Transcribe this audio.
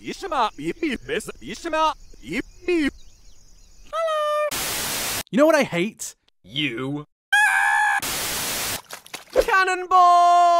Ishima. You know what I hate? You. Cannonball!